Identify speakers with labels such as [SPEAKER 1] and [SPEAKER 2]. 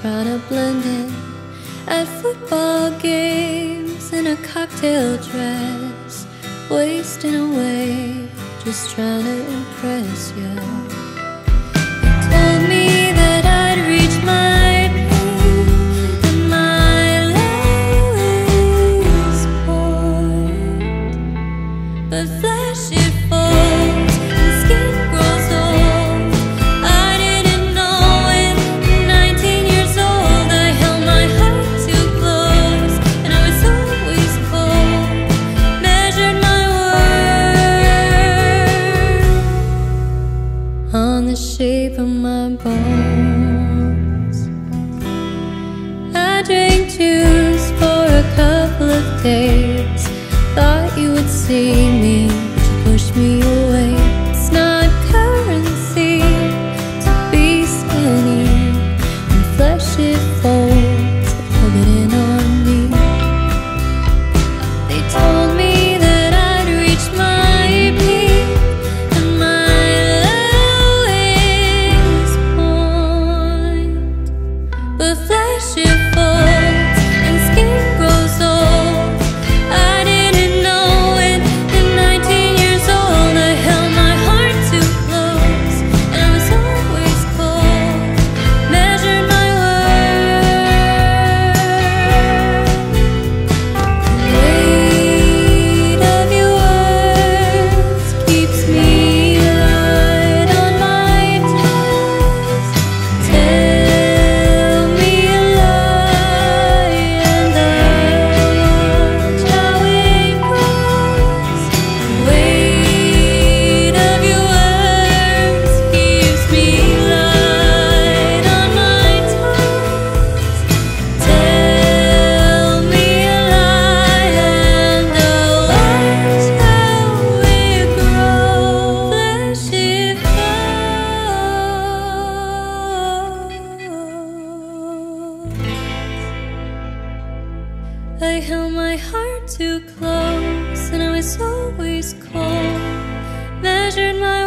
[SPEAKER 1] Try to blend in at football games in a cocktail dress, wasting away, just trying to impress you. told me that I'd reach my But flashy for bones. I drank juice for a couple of days. Thought you would see me. a flash of I held my heart too close, and I was always cold. Measured my